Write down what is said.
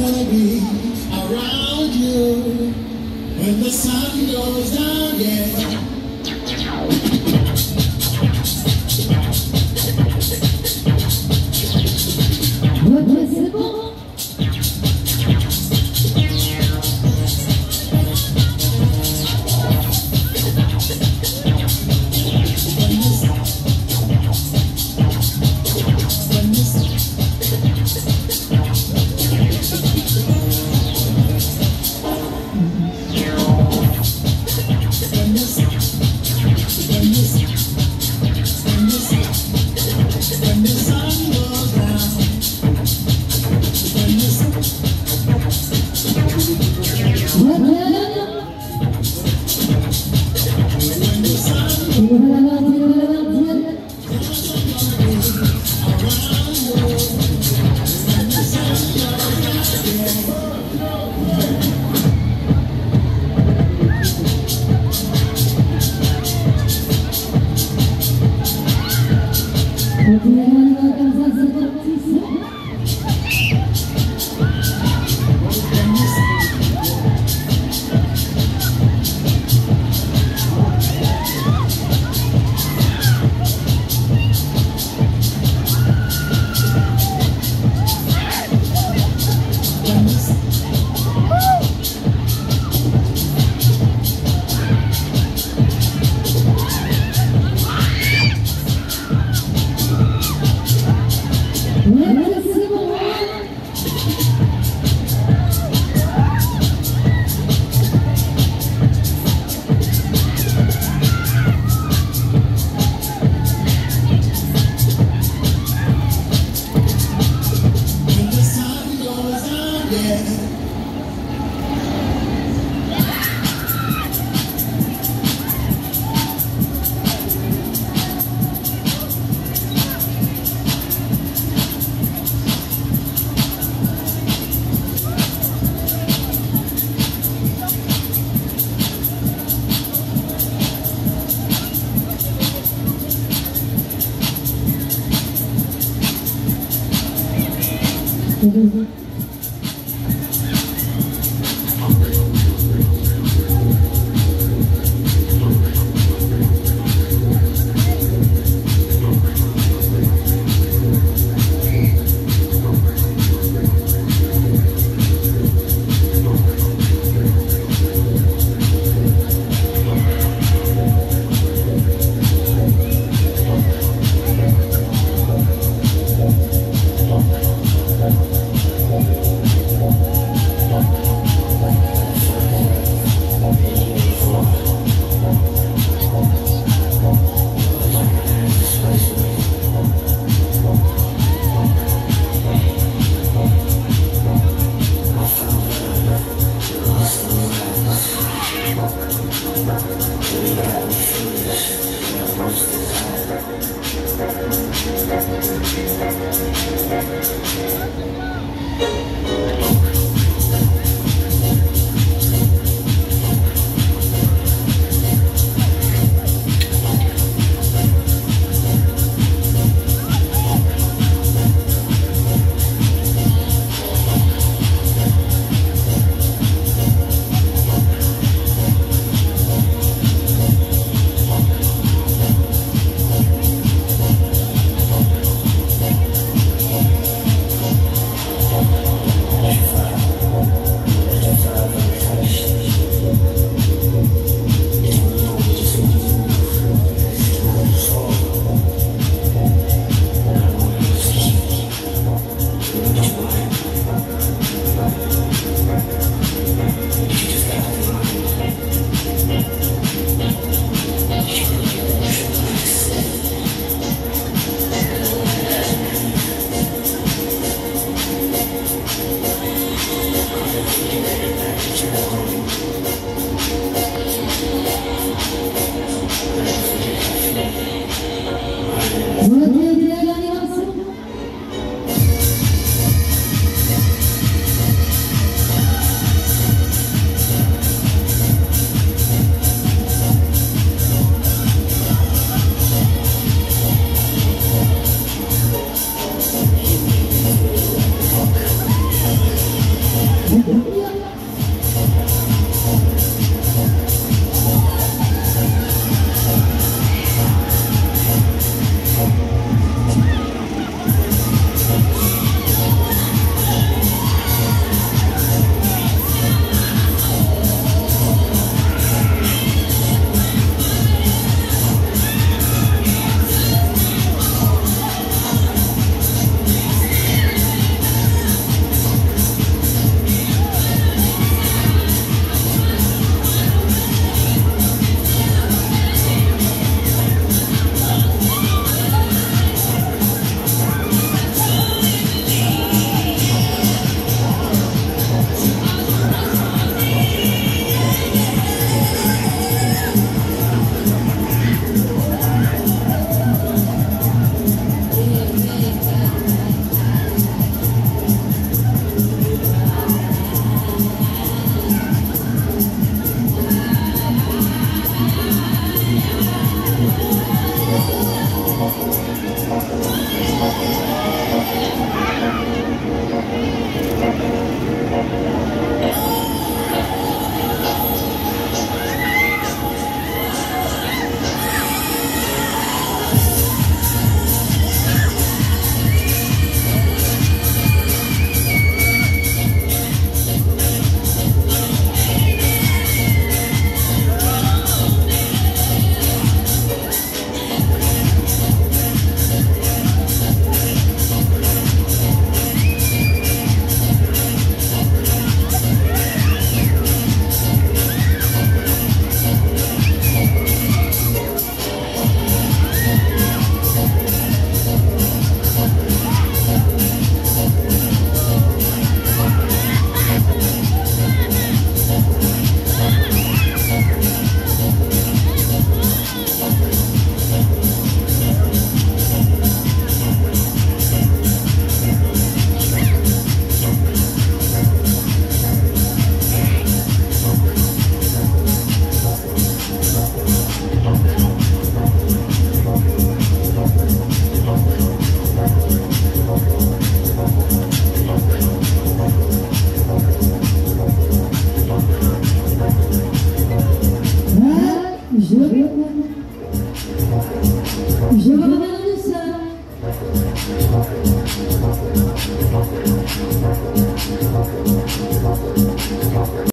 gonna be around you when the sun goes down, yeah. Pourquoi elle